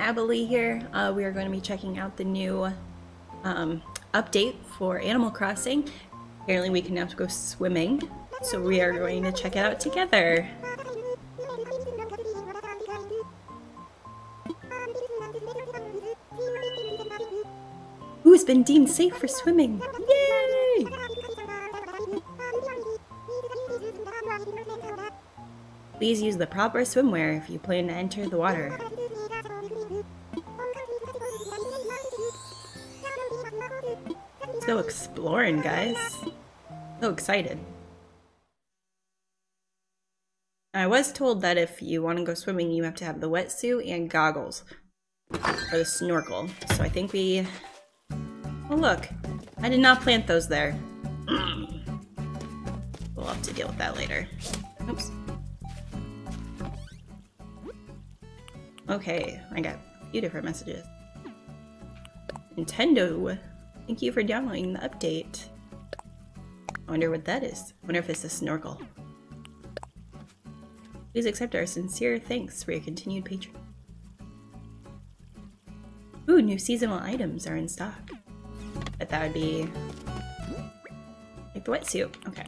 ABELI here. Uh, we are going to be checking out the new um, update for Animal Crossing. Apparently we can now go swimming, so we are going to check it out together. Who has been deemed safe for swimming? Yay! Please use the proper swimwear if you plan to enter the water. Go exploring, guys. So excited. I was told that if you want to go swimming, you have to have the wetsuit and goggles for the snorkel. So I think we... Oh look, I did not plant those there. we'll have to deal with that later. Oops. Okay, I got a few different messages. Nintendo, thank you for downloading the update. I wonder what that is. I wonder if it's a snorkel. Please accept our sincere thanks for your continued patron. Ooh, new seasonal items are in stock. But that would be like the wetsuit. Okay.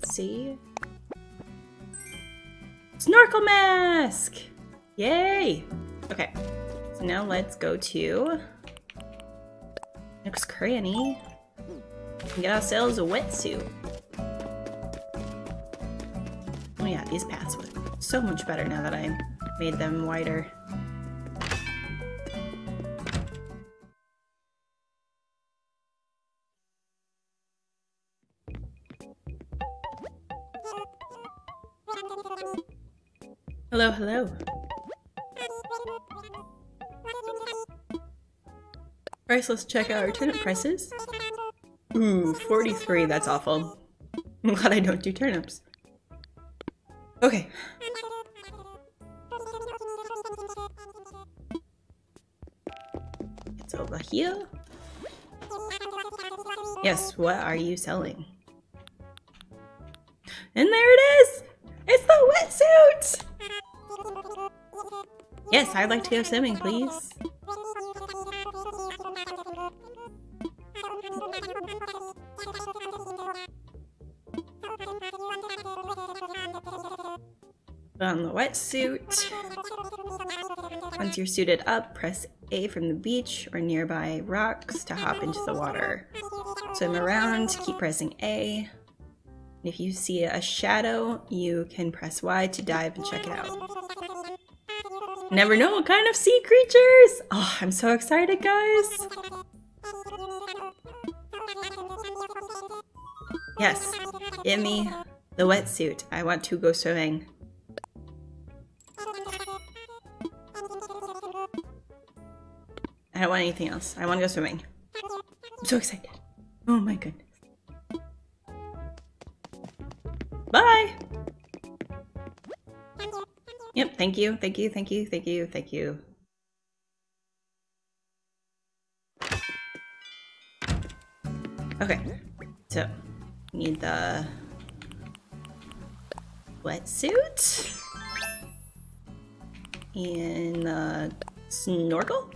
Let's see. Snorkel mask! Yay! Okay, so now let's go to Nook's Cranny and get ourselves a wetsuit. Oh yeah, these paths look so much better now that I made them wider. Hello, hello. Alright, let's check out our turnip prices. Ooh, 43, that's awful. I'm glad I don't do turnips. Okay. It's over here. Yes, what are you selling? And there it is! It's the wetsuit! Yes, I'd like to go swimming, please. On the wetsuit. Once you're suited up, press A from the beach or nearby rocks to hop into the water. Swim around, keep pressing A. If you see a shadow, you can press Y to dive and check it out. Never know what kind of sea creatures! Oh, I'm so excited, guys! Yes, give me the wetsuit. I want to go swimming. Want anything else. I want to go swimming. I'm so excited. Oh my goodness. Bye! Yep, thank you, thank you, thank you, thank you, thank you. Okay, so need the wetsuit and the snorkel.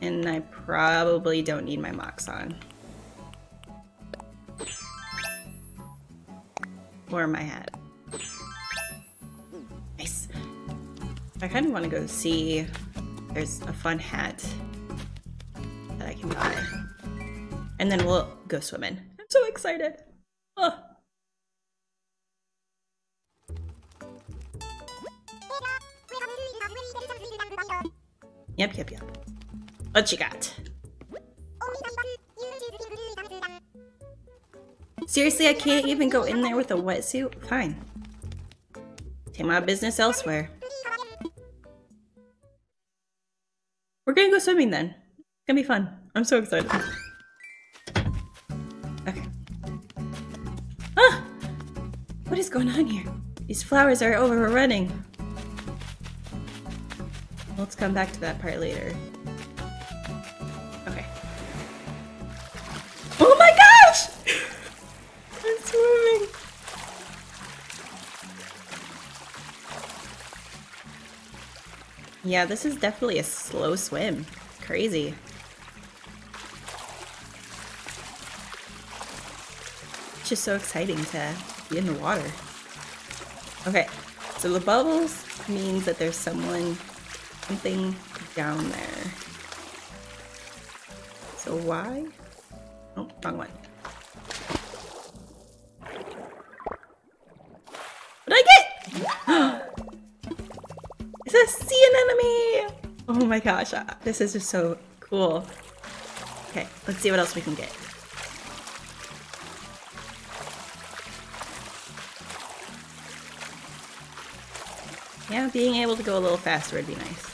And I probably don't need my Mox on. Or my hat. Nice. I kind of want to go see there's a fun hat that I can buy. And then we'll go swimming. I'm so excited. Oh. Yep, yep, yep. What you got? Seriously, I can't even go in there with a wetsuit? Fine. Take my business elsewhere. We're gonna go swimming then. It's gonna be fun. I'm so excited. Okay. Ah! What is going on here? These flowers are overrunning. Let's come back to that part later. Yeah, this is definitely a slow swim. Crazy. It's just so exciting to be in the water. Okay, so the bubbles means that there's someone, something down there. So why? Oh, wrong one. My gosh, uh, this is just so cool. Okay, let's see what else we can get. Yeah, being able to go a little faster would be nice.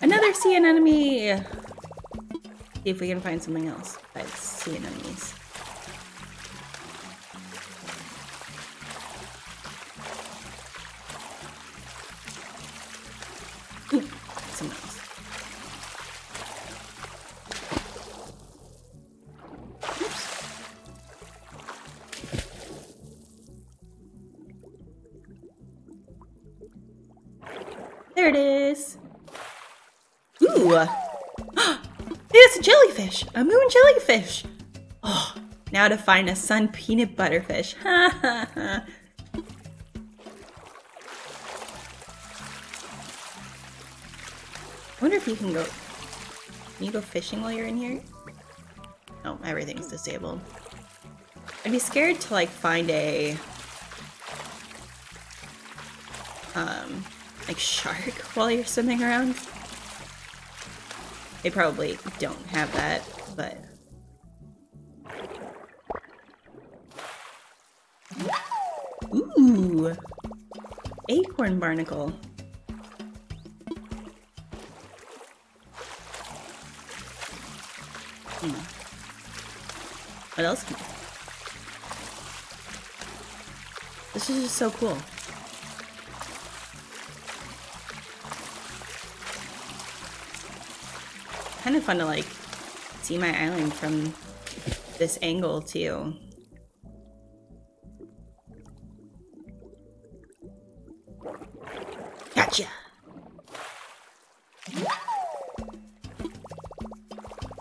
Another sea anemone! See if we can find something else sea anemones. Else. There it is. Ooh. it's a jellyfish. A moon jellyfish. Oh, now to find a sun peanut butter fish. Ha ha ha. You can go. Can you go fishing while you're in here? Oh, everything's disabled. I'd be scared to like find a um like shark while you're swimming around. They probably don't have that, but Ooh! Acorn barnacle. What else? This is just so cool. Kind of fun to like see my island from this angle too. Gotcha!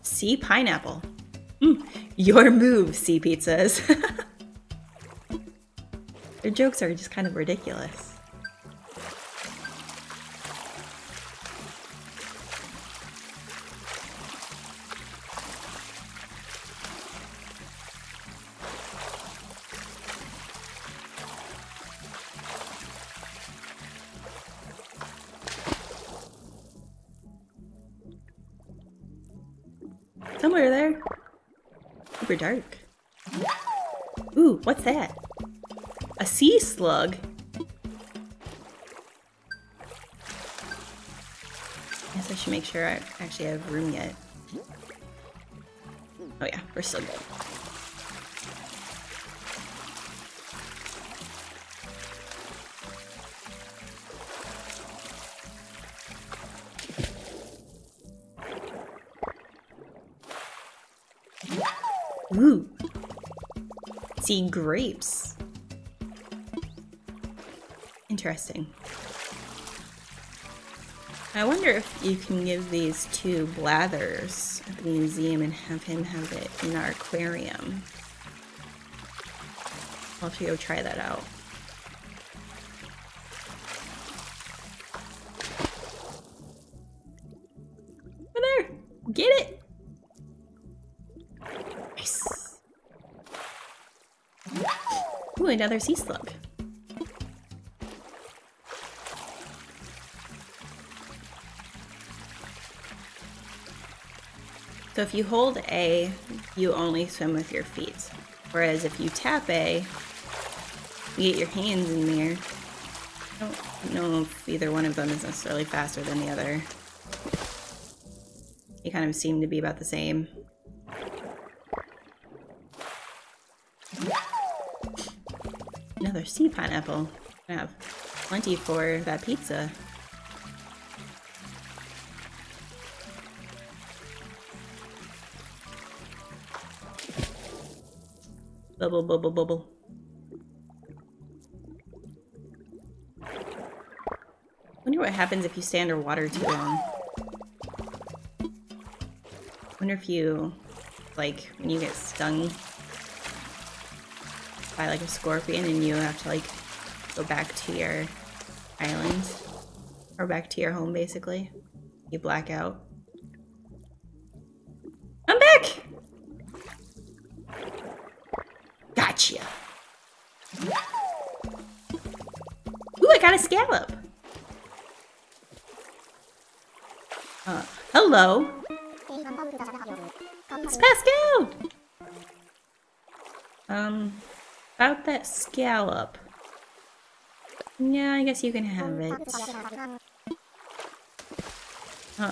Sea pineapple. Your move, sea pizzas. Their jokes are just kind of ridiculous. Somewhere there. Super dark. Ooh, what's that? A sea slug? I guess I should make sure I actually have room yet. Oh yeah, we're still good. Sea grapes. Interesting. I wonder if you can give these to Blathers at the museum and have him have it in our aquarium. I'll have to go try that out. Another sea slug. So if you hold A, you only swim with your feet. Whereas if you tap A, you get your hands in there. I don't know if either one of them is necessarily faster than the other. They kind of seem to be about the same. Sea pineapple. I have plenty for that pizza. Bubble, bubble, bubble. Wonder what happens if you stay underwater too long. Wonder if you, like, when you get stung by like a scorpion and you have to like go back to your island or back to your home basically. You black out. I'm back! Gotcha. Ooh, I got a scallop. Uh, hello. It's Pascal! Um, about that scallop. Yeah, I guess you can have it. Huh.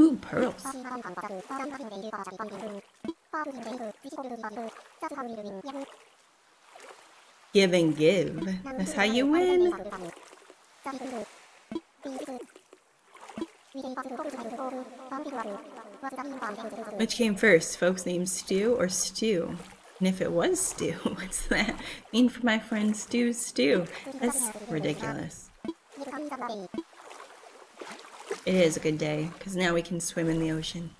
Ooh, pearls. Give and give. That's how you win. Which came first, folks named Stew or Stew? And if it was Stew, what's that mean for my friend Stew Stew? That's ridiculous. It is a good day, because now we can swim in the ocean.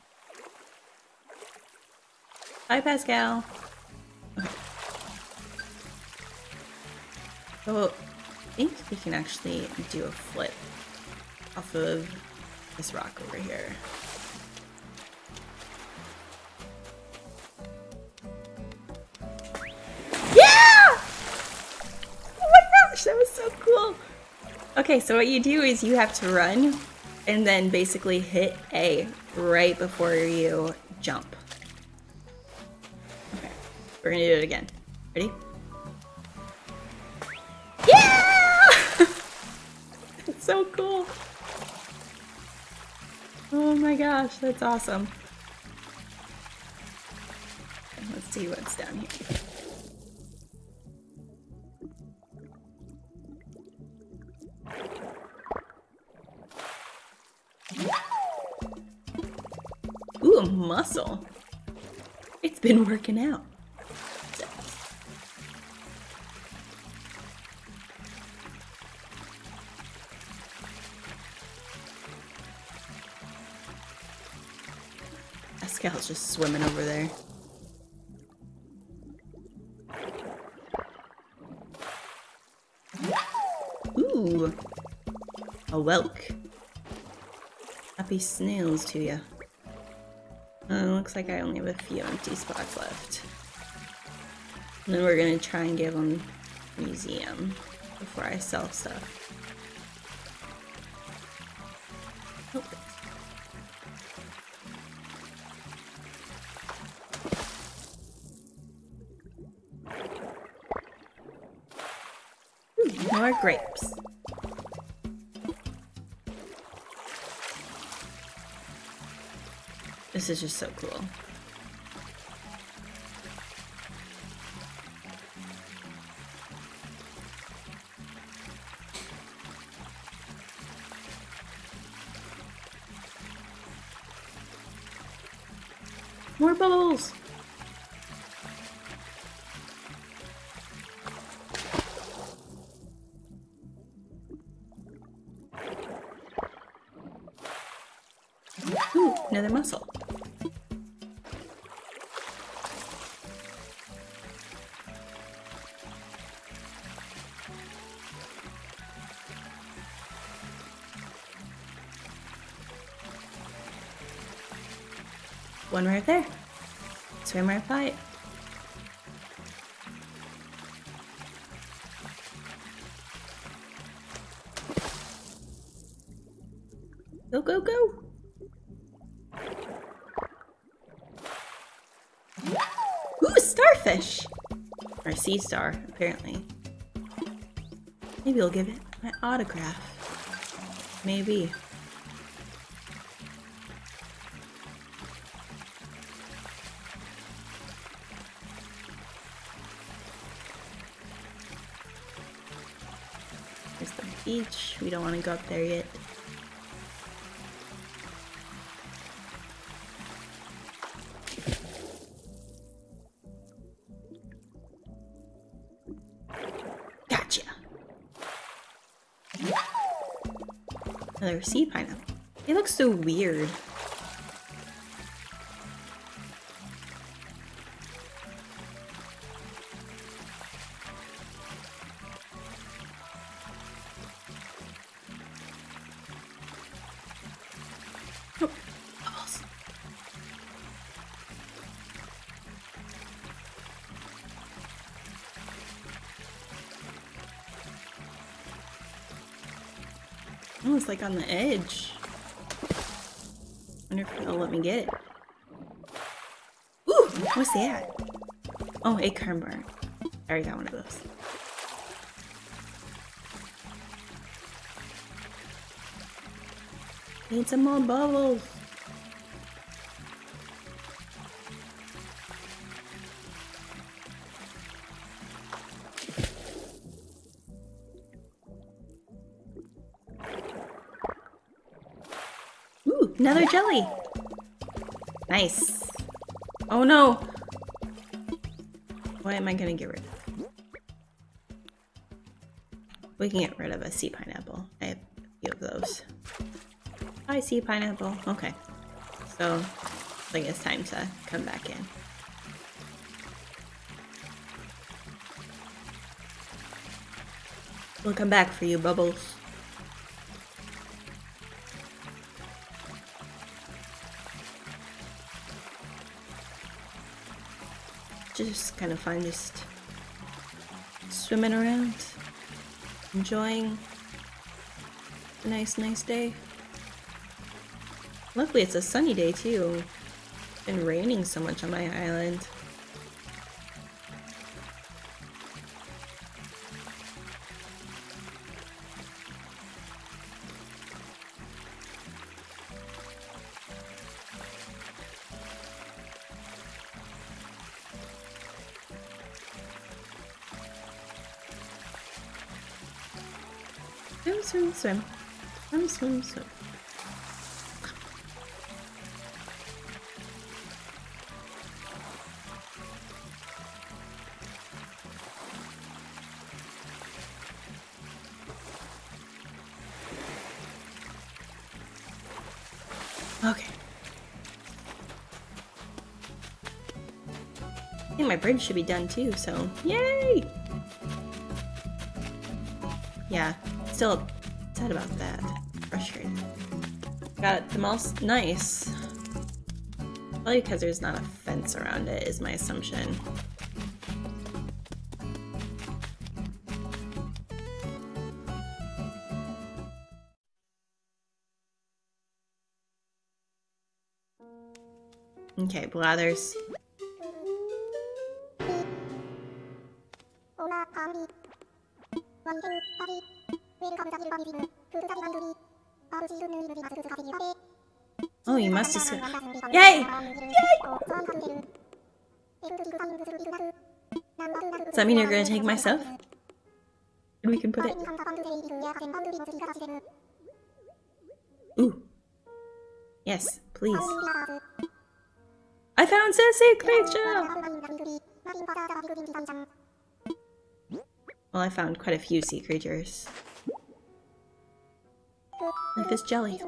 Hi, Pascal. Okay. I think we can actually do a flip off of this rock over here. Yeah! Oh my gosh, that was so cool. Okay, so what you do is you have to run and then basically hit A right before you jump. Okay, we're gonna do it again. Ready? Yeah! so cool. Oh my gosh, that's awesome. Let's see what's down here. Ooh, a mussel. It's been working out. Just swimming over there. Ooh, a whelk. Happy snails to ya. Uh, looks like I only have a few empty spots left. And then we're gonna try and give them museum before I sell stuff. Grapes. This is just so cool. One right there. Swim right by it. Go, go, go! Ooh, starfish! Or sea star, apparently. Maybe I'll give it my autograph. Maybe. each. We don't want to go up there yet. Gotcha! Another sea pineapple. It looks so weird. like on the edge. Wonder if they'll let me get it. Ooh, what's that? Oh, a burn. I already got one of those. Need some more bubbles. Another jelly! Nice. Oh no! What am I gonna get rid of? We can get rid of a sea pineapple. I have a few of those. I see pineapple. Okay. So, I think it's time to come back in. We'll come back for you, Bubbles. just kind of fun, just swimming around, enjoying a nice, nice day. Luckily, it's a sunny day too. It's been raining so much on my island. swim. Swim, swim, swim. Okay. I think my bridge should be done too, so yay! Yeah, still upset about that. frustrated. Got the most nice. Probably because there's not a fence around it is my assumption. Okay, blathers. Oh, you must have said... Yay! Yay! Does that mean you're gonna take myself? And we can put it... Ooh. Yes, please. I found Sassy creature! Well, I found quite a few sea creatures. Like this jelly.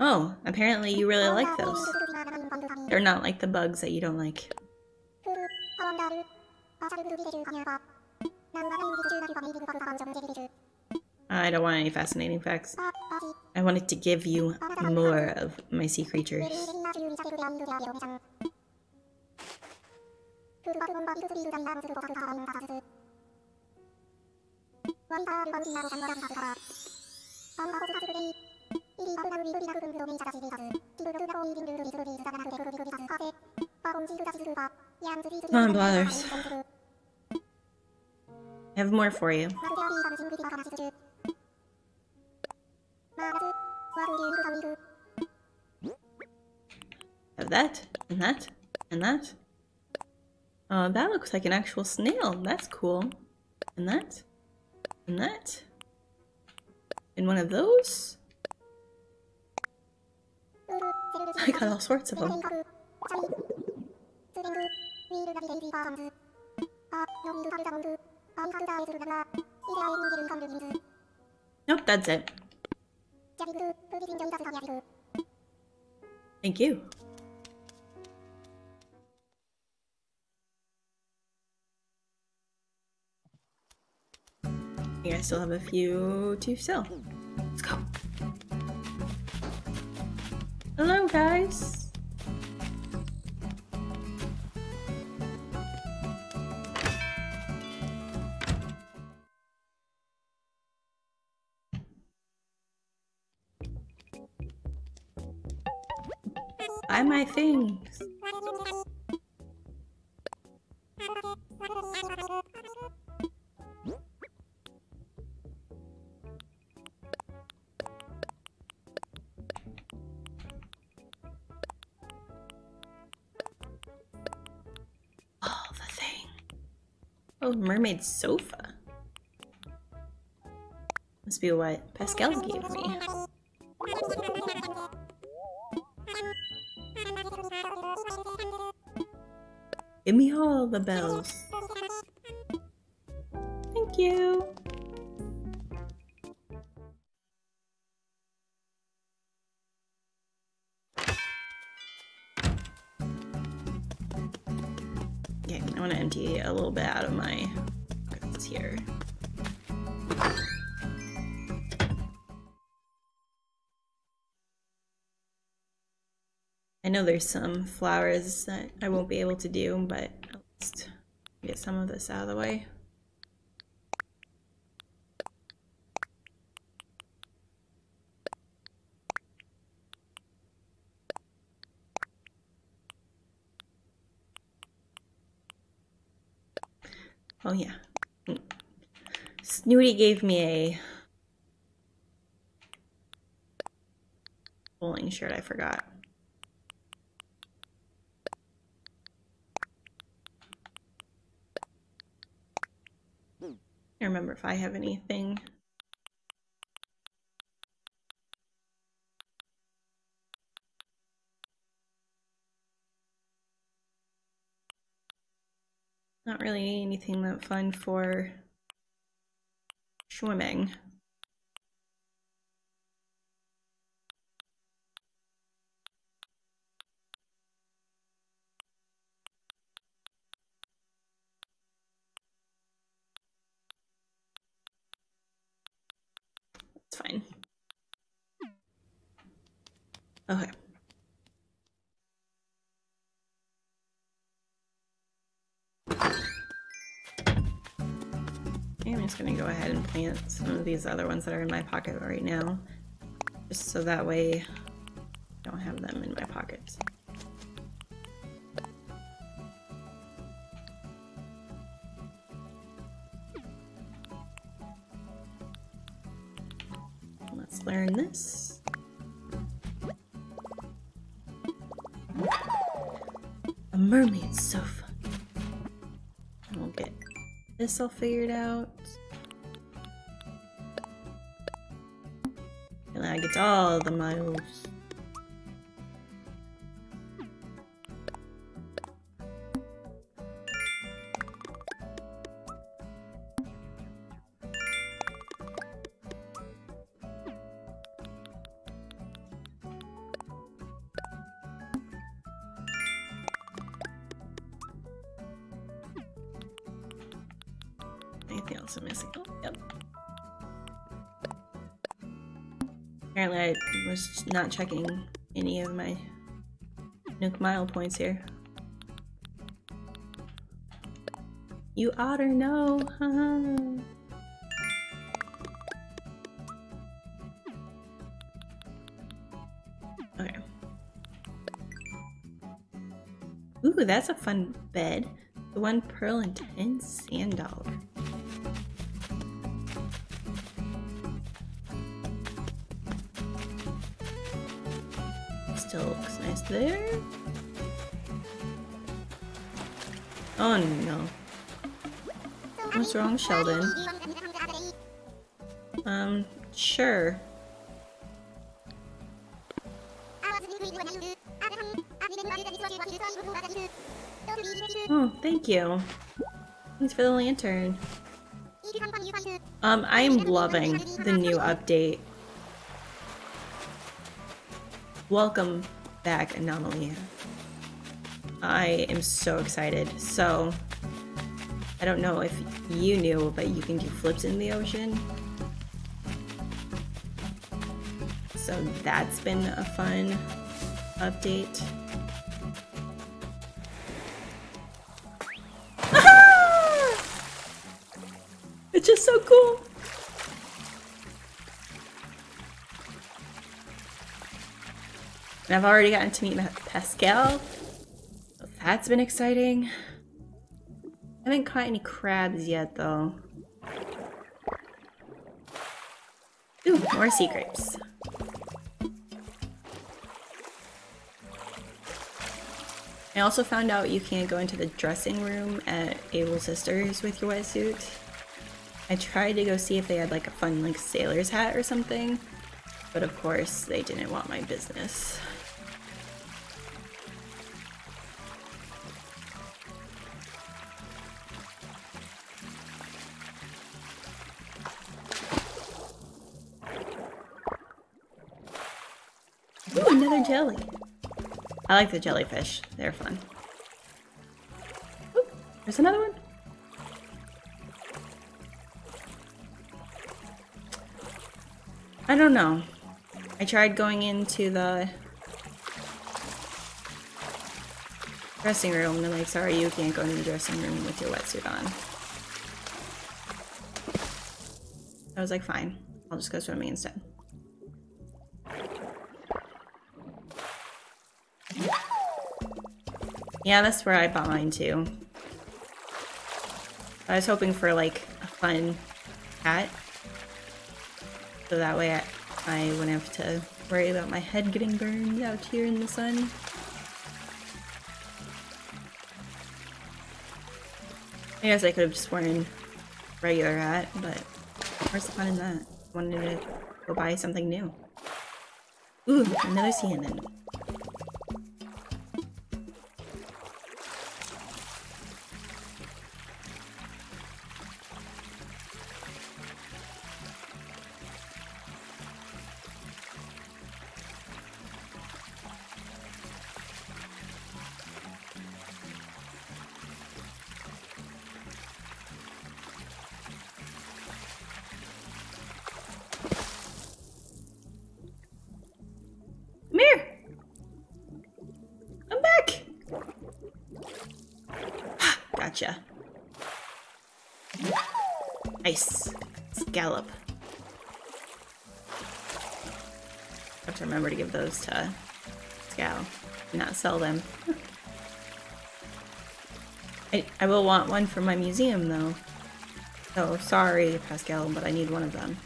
Oh, apparently you really like those. They're not like the bugs that you don't like. I don't want any fascinating facts. I wanted to give you more of my sea creatures. None. I have more for you. Have that, and that, and that. Oh, that looks like an actual snail. That's cool. And that in that. In one of those. I got all sorts of them. Nope, that's it. Thank you. I still have a few to sell. Let's go. Hello, guys. Buy my things. Mermaid sofa. Must be what Pascal gave me. Give me all the bells. Know there's some flowers that I won't be able to do, but at least get some of this out of the way. Oh yeah. Snooty gave me a bowling shirt, I forgot. I remember if I have anything. Not really anything that fun for swimming. It's fine. Okay. I'm just gonna go ahead and plant some of these other ones that are in my pocket right now. Just so that way I don't have them in my pockets. Let's learn this. A mermaid sofa. We'll get this all figured out. All the miles. Was not checking any of my Nook Mile points here. You otter know, haha. Uh-huh. Okay. Ooh, that's a fun bed. The one pearl and ten sand dollar. Still looks nice there. Oh no. What's wrong, Sheldon? Um, sure. Oh, thank you. Thanks for the lantern. Um, I am loving the new update. Welcome back, Anomalia. I am so excited. So, I don't know if you knew, but you can do flips in the ocean. So that's been a fun update. I've already gotten to meet Pascal. That's been exciting. I haven't caught any crabs yet though. Ooh, more sea grapes. I also found out you can't go into the dressing room at Able Sisters with your wetsuit. I tried to go see if they had like a fun like sailor's hat or something, but of course they didn't want my business. Another jelly. I like the jellyfish. They're fun. Ooh, there's another one. I don't know. I tried going into the dressing room and they're like, sorry, you can't go into the dressing room with your wetsuit on. I was like, fine. I'll just go swimming instead. Yeah, that's where I bought mine too. I was hoping for like a fun hat. So that way I, I wouldn't have to worry about my head getting burned out here in the sun. I guess I could have just worn regular hat, but where's the fun in that? Wanted to go buy something new. Ooh, another sea Scallop. have to remember to give those to Scal. Not sell them. I, I will want one for my museum though. Oh, sorry, Pascal, but I need one of them.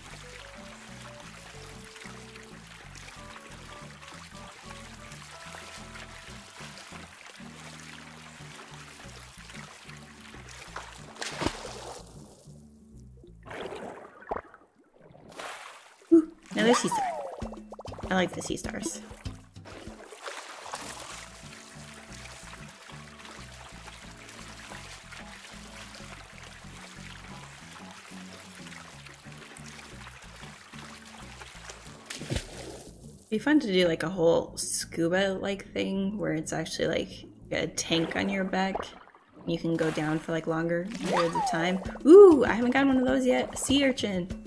Like the sea stars. Be fun to do like a whole scuba like thing where it's actually like a tank on your back. You can go down for like longer periods of time. Ooh, I haven't gotten one of those yet. Sea urchin.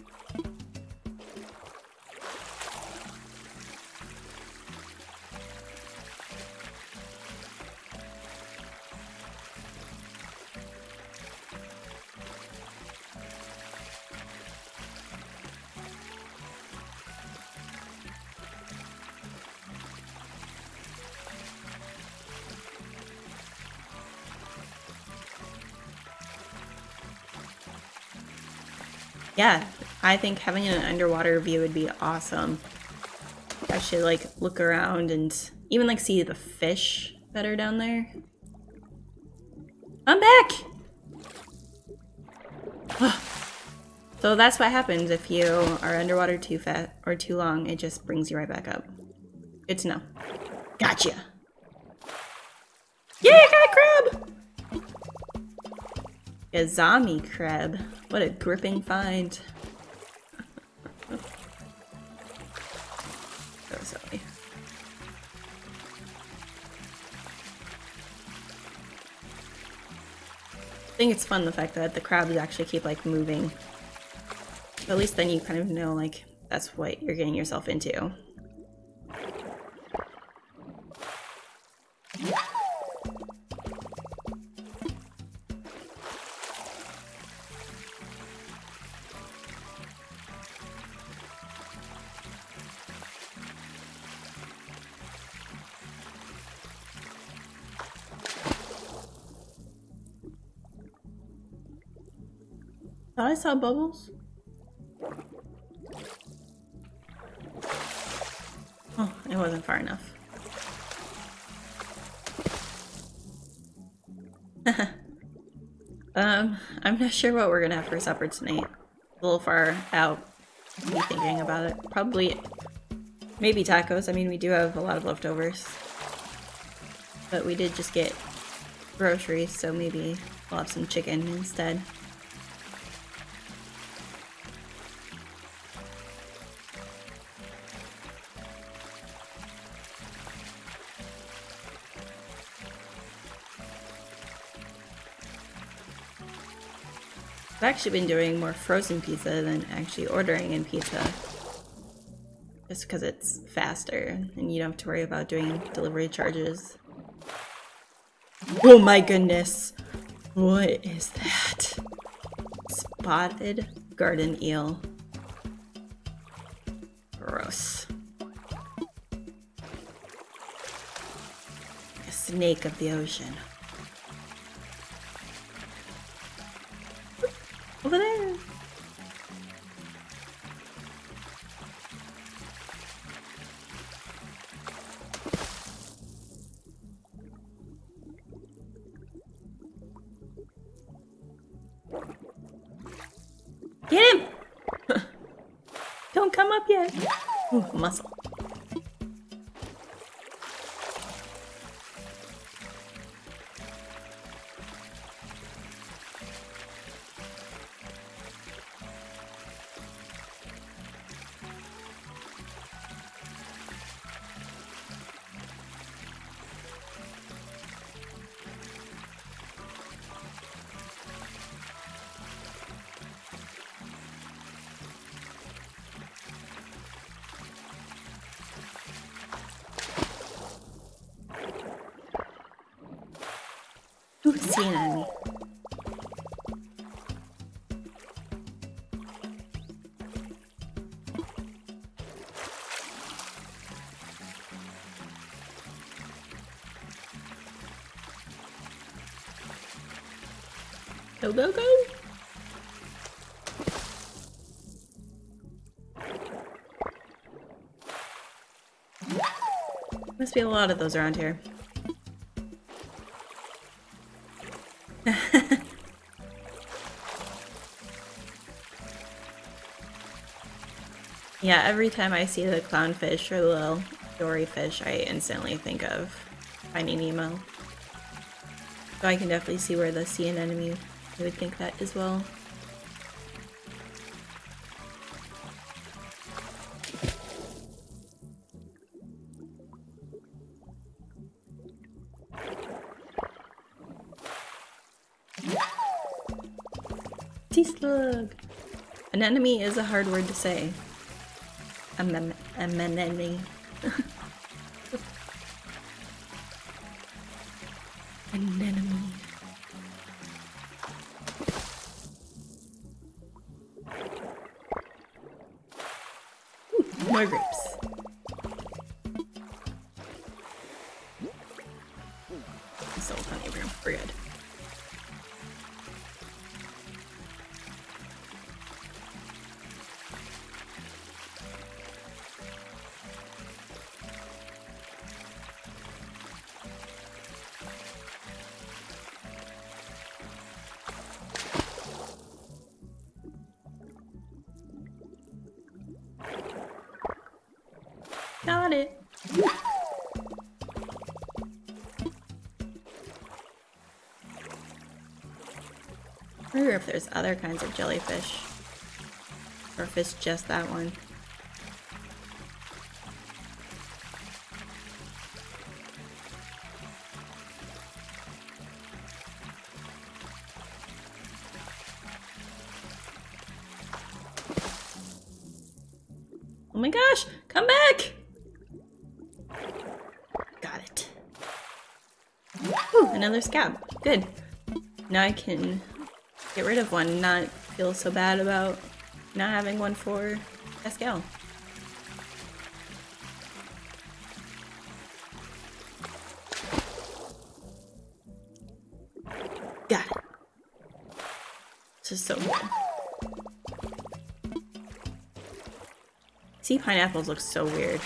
Yeah, I think having an underwater view would be awesome. I should like look around and even like see the fish that are down there. I'm back! so that's what happens if you are underwater too fat or too long, it just brings you right back up. Good to know. Gotcha! A zombie crab. What a gripping find. oh, sorry. I think it's fun the fact that the crabs actually keep like moving. At least then you kind of know like that's what you're getting yourself into. I saw bubbles. Oh, it wasn't far enough. um, I'm not sure what we're gonna have for supper tonight. A little far out. Me thinking about it. Probably, maybe tacos. I mean, we do have a lot of leftovers. But we did just get groceries, so maybe we'll have some chicken instead. Actually been doing more frozen pizza than actually ordering in pizza. Just because it's faster and you don't have to worry about doing delivery charges. Oh my goodness! What is that? Spotted garden eel. Gross. A snake of the ocean. Go, go! Must be a lot of those around here. yeah, every time I see the clownfish or the little dory fish, I instantly think of Finding Nemo. So I can definitely see where the sea anemone would think that as well. Sea slug! Anemone is a hard word to say. Anem anemone. Anemone. Got it. I wonder if there's other kinds of jellyfish. Or if it's just that one. Now I can get rid of one, not feel so bad about not having one for Pascal. Got it. This is so good. Sea pineapples look so weird.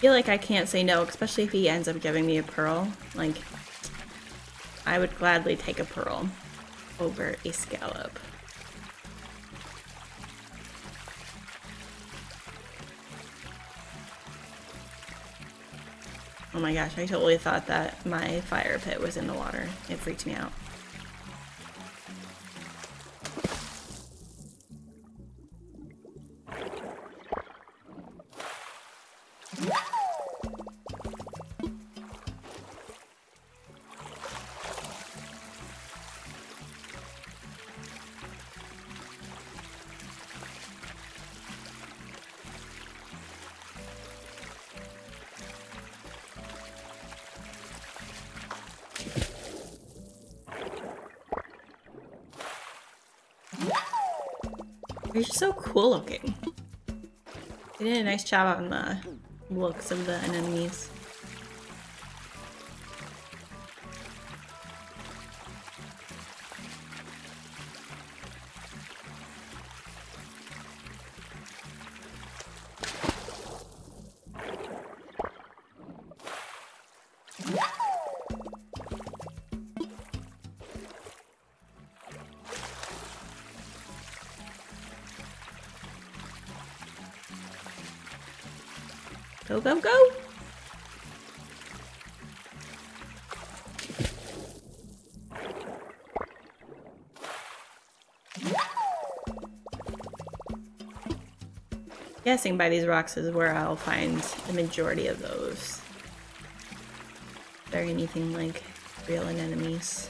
Feel like I can't say no, especially if he ends up giving me a pearl. Like, I would gladly take a pearl over a scallop. Oh my gosh, I totally thought that my fire pit was in the water. It freaked me out. Just so cool looking. They did a nice job on the looks of the enemies. Guessing by these rocks is where I'll find the majority of those. Are there anything like real anemones?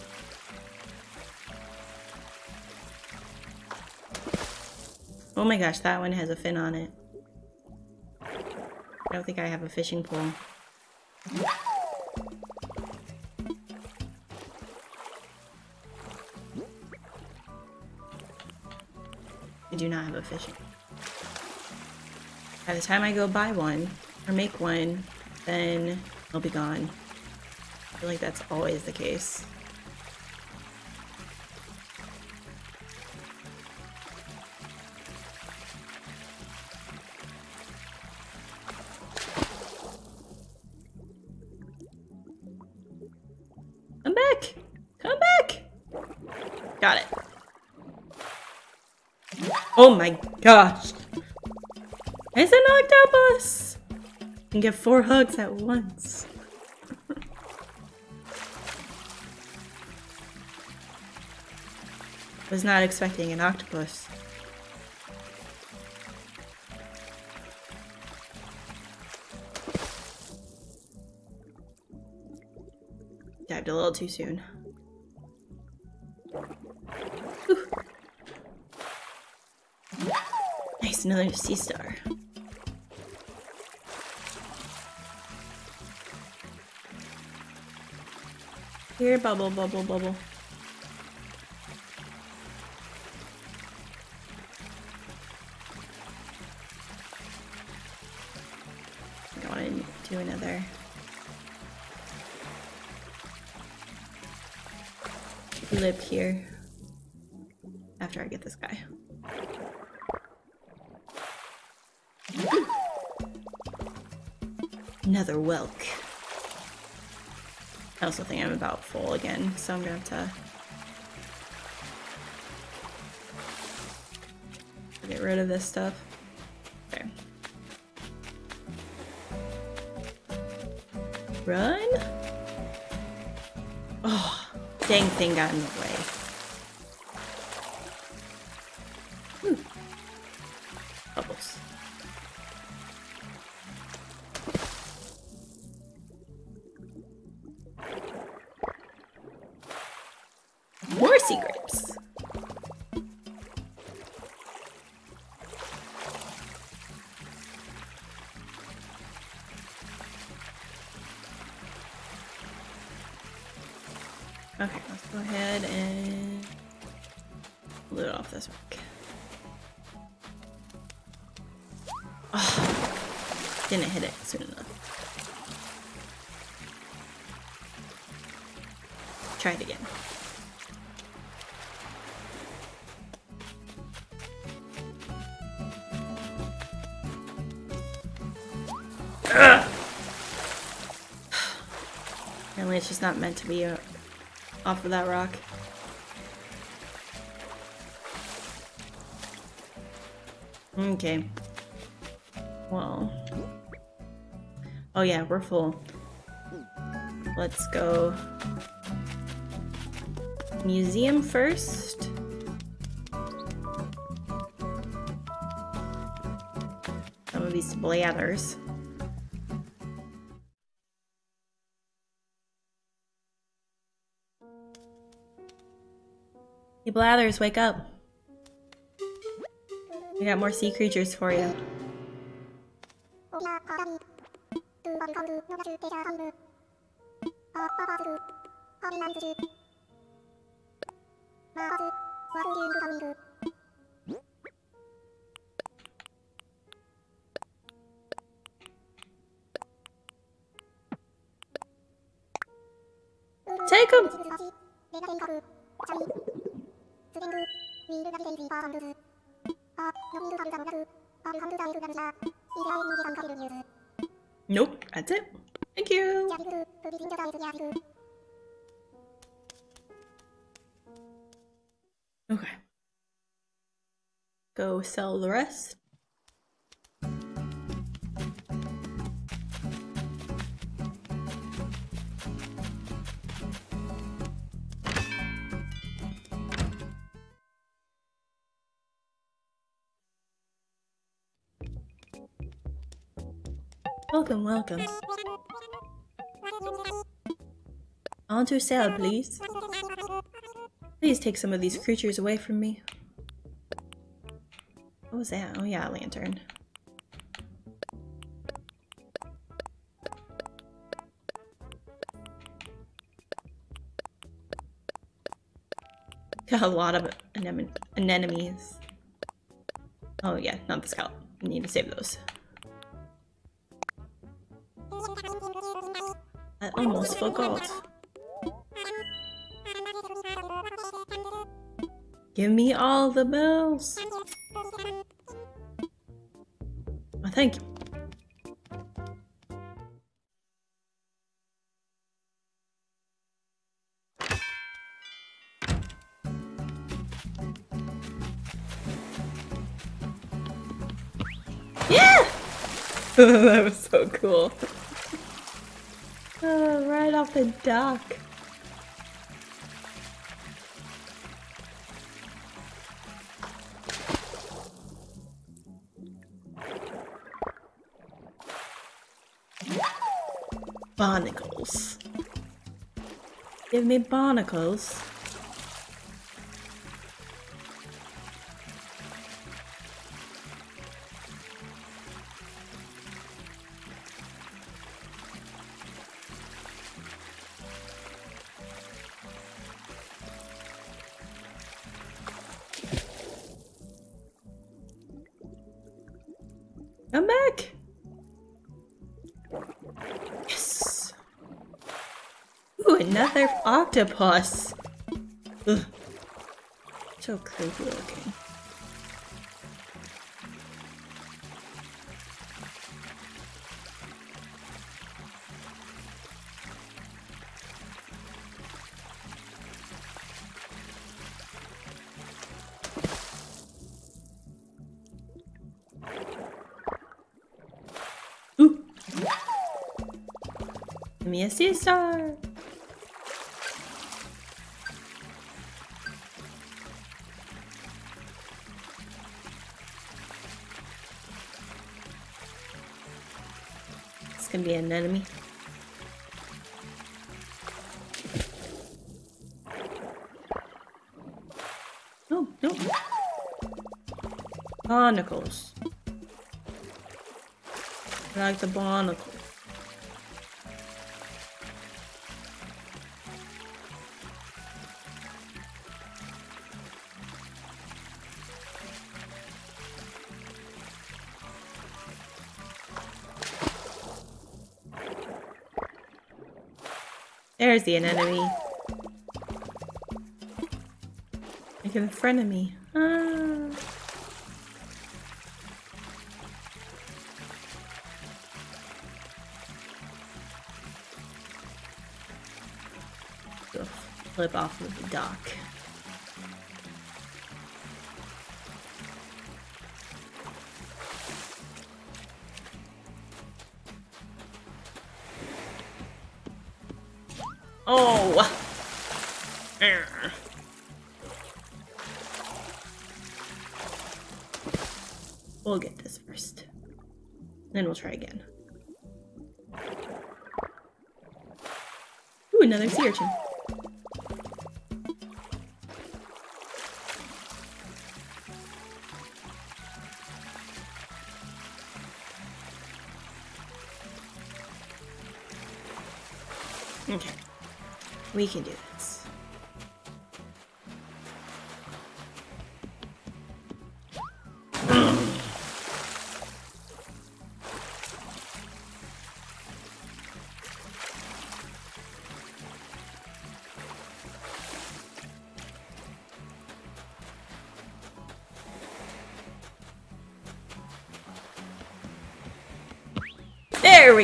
Oh my gosh, that one has a fin on it. I don't think I have a fishing pole. I do not have a fishing. By the time I go buy one, or make one, then I'll be gone. I feel like that's always the case. Back! Come back! Got it. Oh my gosh! It's an octopus! Can get four hugs at once. Was not expecting an octopus. Dived a little too soon. Whew. Nice, another sea star. Here, bubble, bubble, bubble. I want to do another. Lip here. After I get this guy. Another whelk. I also think I'm about full again, so I'm gonna have to get rid of this stuff. Okay. Run? Oh, dang thing got in the way. Just not meant to be uh, off of that rock. Okay. Well. Oh yeah, we're full. Let's go museum first. Some of these blathers. Blathers, wake up. We got more sea creatures for you. Sell the rest. Welcome, welcome. Onto sale, please. Please take some of these creatures away from me. Was that? Oh yeah, lantern. Got a lot of anem anemones. Oh yeah, not the scallop. We need to save those. I almost forgot. Give me all the bells. Thank you. Yeah! that was so cool. Oh, right off the dock. Barnacles. Give me barnacles. Octopus. Ugh. So creepy looking. Ooh. Give me a sea star. Gonna be an enemy. no, no. Ah, barnacles. I like the barnacle. There's the anemone. Making a friend of me. Ah. Flip off of the dock. Another sea urchin. Okay. We can do this.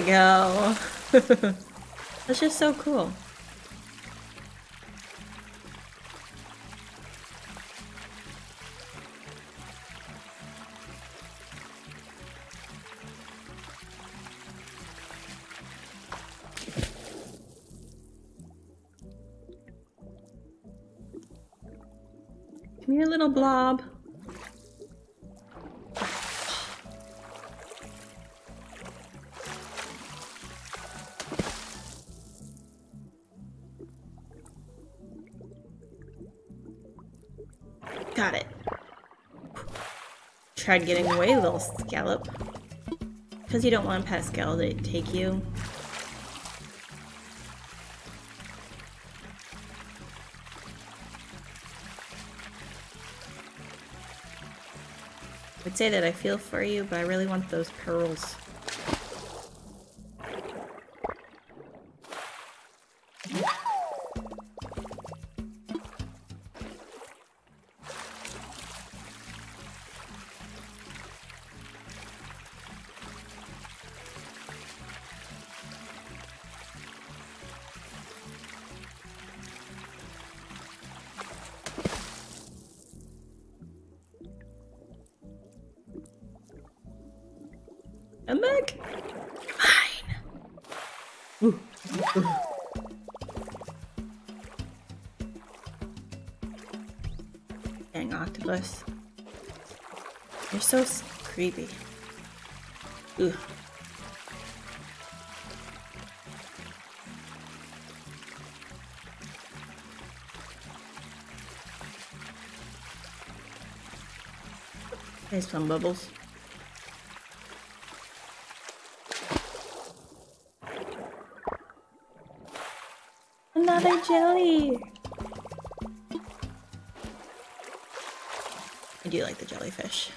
We go. That's just so cool. Come here, little blob. Tried getting away, little scallop. Because you don't want Pascal to take you. I would say that I feel for you, but I really want those pearls. Creepy. Ooh. There's some bubbles. Another jelly! I do like the jellyfish.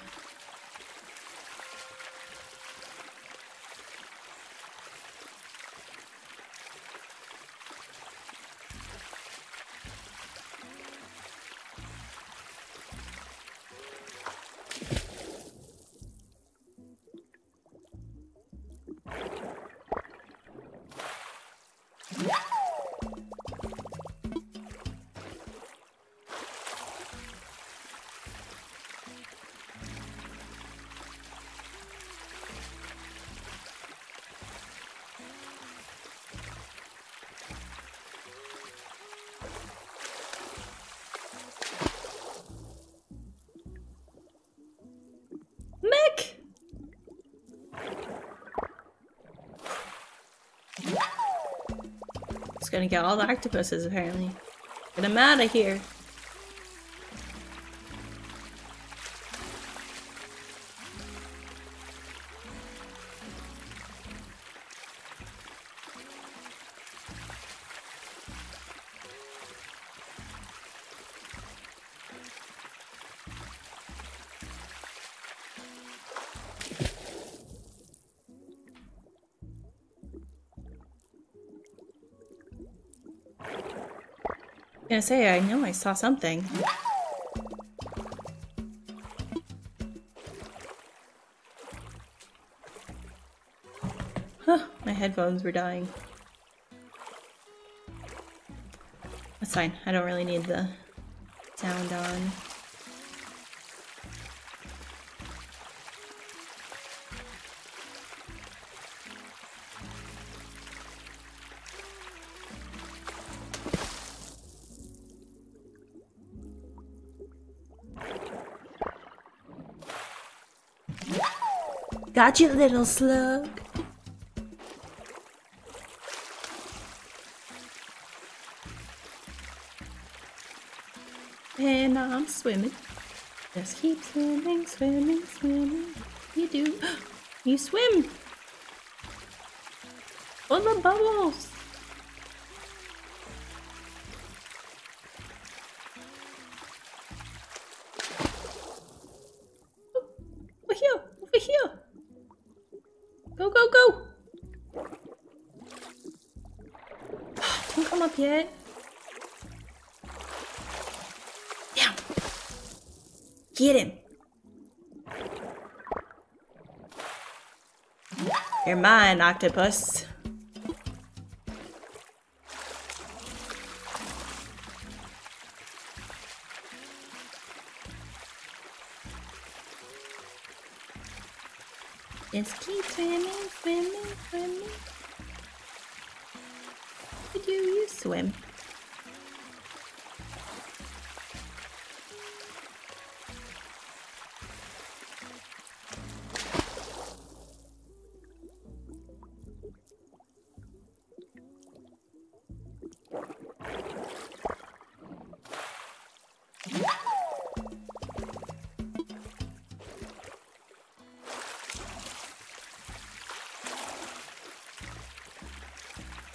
Gonna get all the octopuses apparently. Get them out of here. Gonna say, I know I saw something. Huh, my headphones were dying. That's fine. I don't really need the sound on. Got you, little slug. And I'm swimming. Just keep swimming, swimming, swimming. You do. You swim. Full of bubbles. Yet. Down. Get him. You're mine, octopus. Just keep swimming, swimming, swimming. Swim?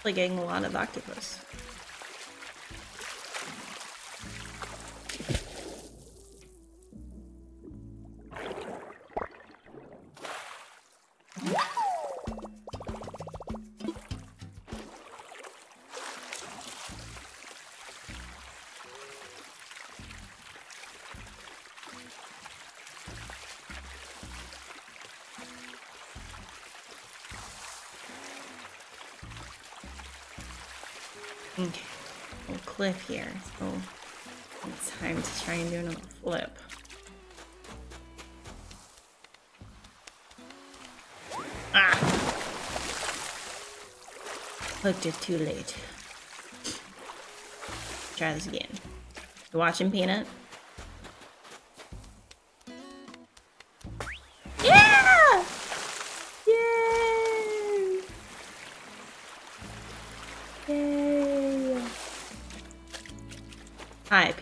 Getting a lot of octopus. Okay, little cliff here. So it's time to try and do another flip. Ah! Hooked it too late. Try this again. You watching Peanut?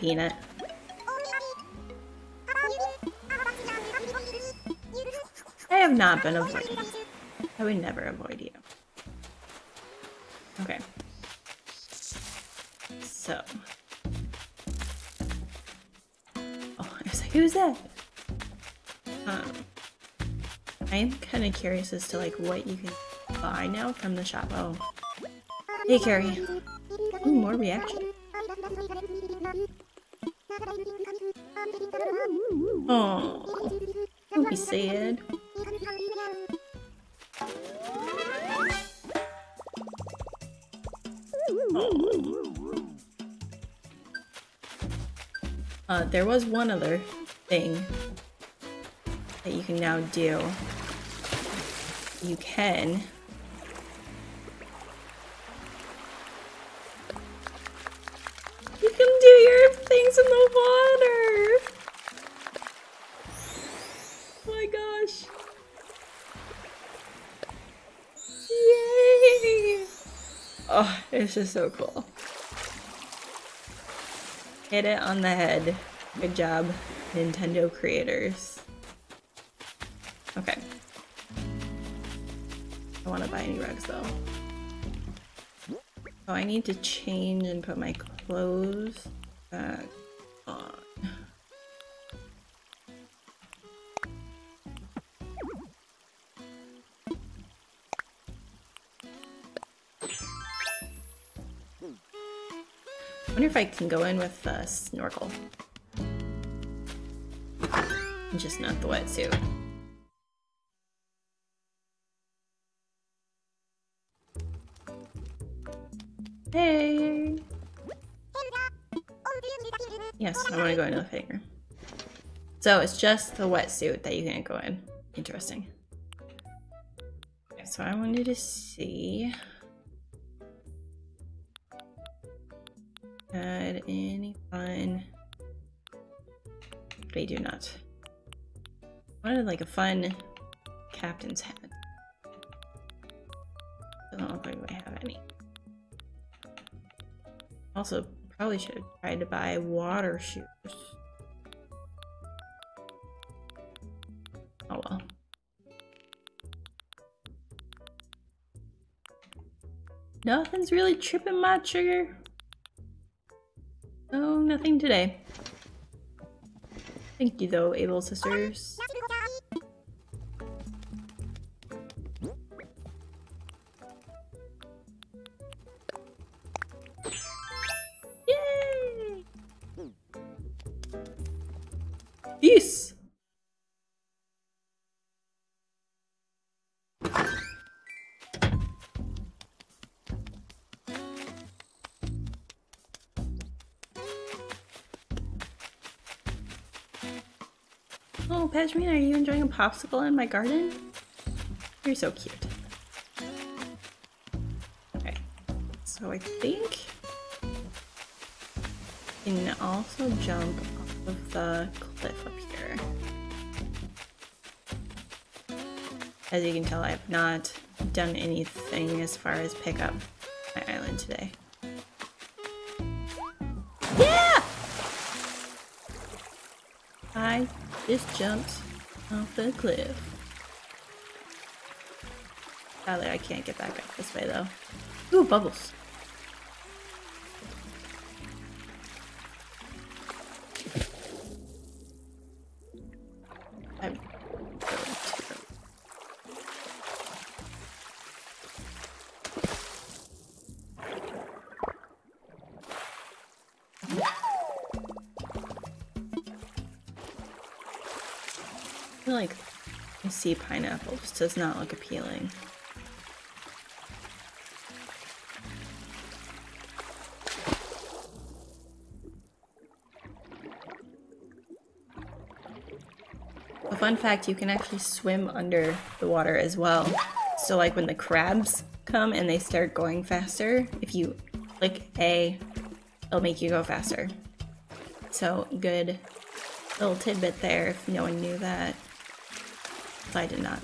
Peanut. I have not been avoiding. I would never avoid you. Okay. So. Oh, I was like, who's that? Um, I am kind of curious as to like what you can buy now from the shop. Oh, hey Carrie. Ooh, more reaction. Sad. Uh, there was one other thing that you can now do. You can It's just so cool. Hit it on the head. Good job, Nintendo creators. Okay. I want to buy any rugs though. Oh, I need to change and put my clothes back on. If I can go in with a snorkel. Just not the wetsuit. Hey! Yes, I want to go into the room. So it's just the wetsuit that you can't go in. Interesting. Okay, so I wanted to see... Had any fun... They do not. I wanted like a fun captain's hat. Doesn't look like I have any. Also, probably should have tried to buy water shoes. Oh well. Nothing's really tripping my trigger. Oh, nothing today. Thank you though, Able Sisters. Pashmina, are you enjoying a popsicle in my garden? You're so cute. Okay, so I think I can also jump off of the cliff up here. As you can tell, I have not done anything as far as pick up my island today. Yeah! I just jumped off the cliff. Sadly, I can't get back up this way though. Ooh, bubbles. Pineapple just does not look appealing. A fun fact, you can actually swim under the water as well. So like when the crabs come and they start going faster, if you click A, it'll make you go faster. So good little tidbit there if no one knew that. I did not.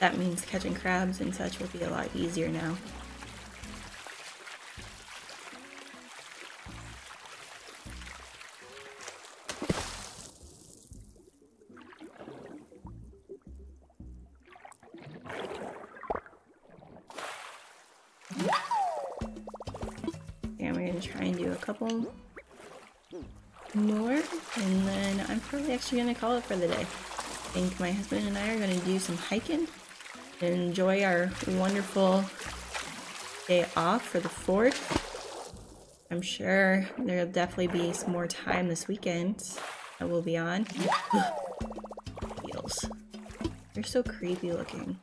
That means catching crabs and such will be a lot easier now. For the day. I think my husband and I are gonna do some hiking and enjoy our wonderful day off for the 4th. I'm sure there'll definitely be some more time this weekend that we'll be on. Beetles. They're so creepy looking.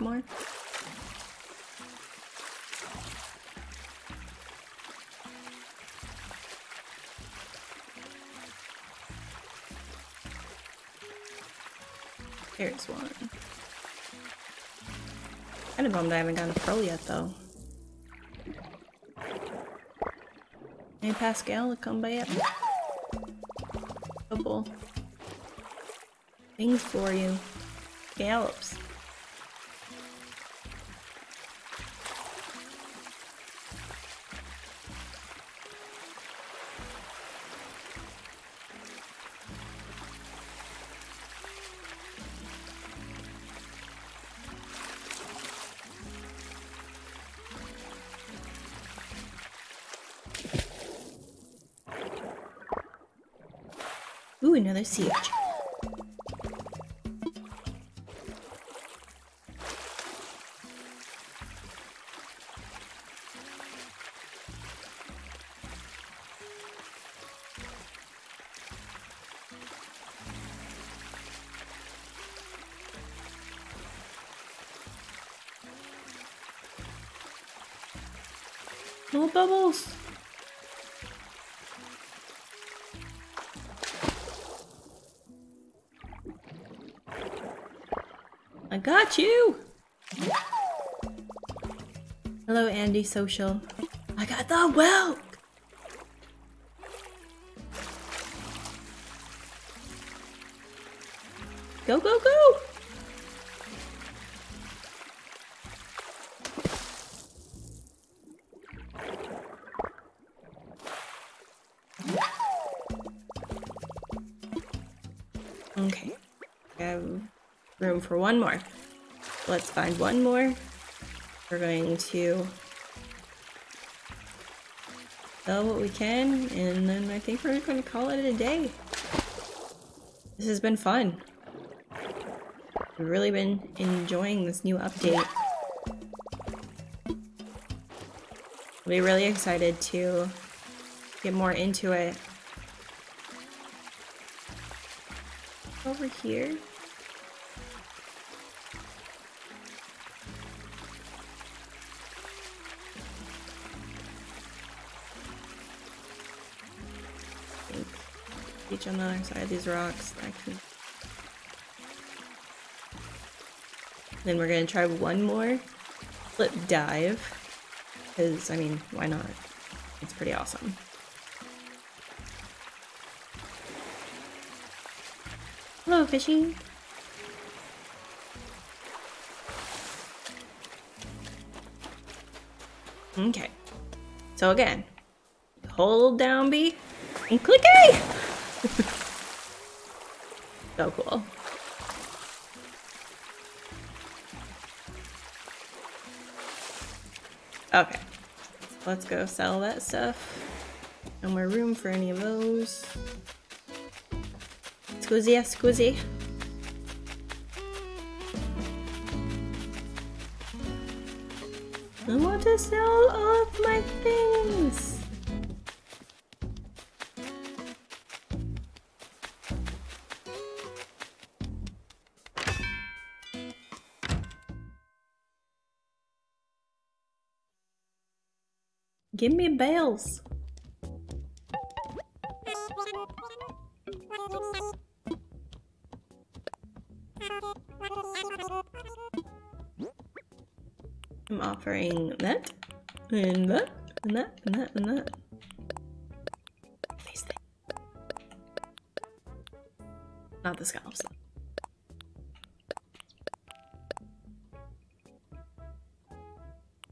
Five more? There's one. Kind of bummed I haven't gotten a pearl yet, though. Hey, Pascal, come by yet? Couple things for you. Scallops. Ooh, another sea urchin. No bubbles. Got you. Hello, Andy Social. I got the whelk. Go, go, go! For one more. Let's find one more. We're going to sell what we can, and then I think we're going to call it a day. This has been fun. I've really been enjoying this new update. I'll be really excited to get more into it. Over here. On the other side of these rocks. Can. Then we're gonna try one more flip dive. Because, I mean, why not? It's pretty awesome. Hello, fishy. Okay. So again, hold down B and click A! so cool. Okay. Let's go sell that stuff. No more room for any of those. Squizzy, squizzy. I want to sell all of my things. Give me bales. I'm offering that, and that, and that, and that, and that. Not the scallops.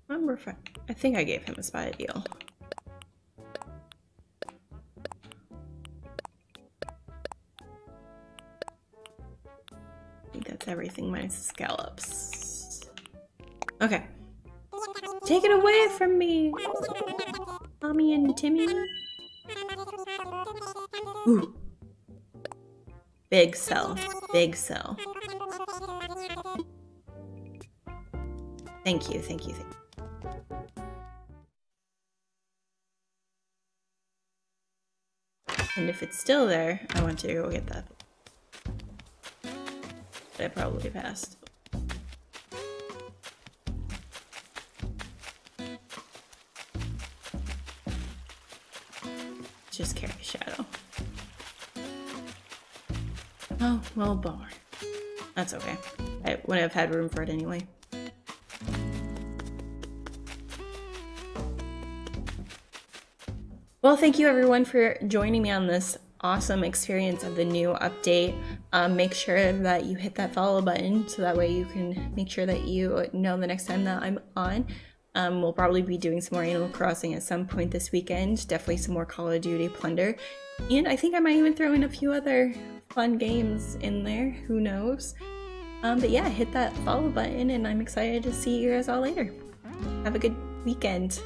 Remember if I, think I gave him a spotted deal. I think that's everything minus scallops. Okay. Take it away from me! Tommy and Timmy. Ooh. Big sell. Big sell. Thank you, thank you, thank you. If it's still there, I want to go get that. But I probably passed. Just carry shadow. Oh, well, bummer. That's okay. I wouldn't have had room for it anyway. Well, thank you everyone for joining me on this awesome experience of the new update. Um, make sure that you hit that follow button so that way you can make sure that you know the next time that I'm on. Um, we'll probably be doing some more Animal Crossing at some point this weekend. Definitely some more Call of Duty Plunder. And I think I might even throw in a few other fun games in there. Who knows? Um, but yeah, hit that follow button and I'm excited to see you guys all later. Have a good weekend.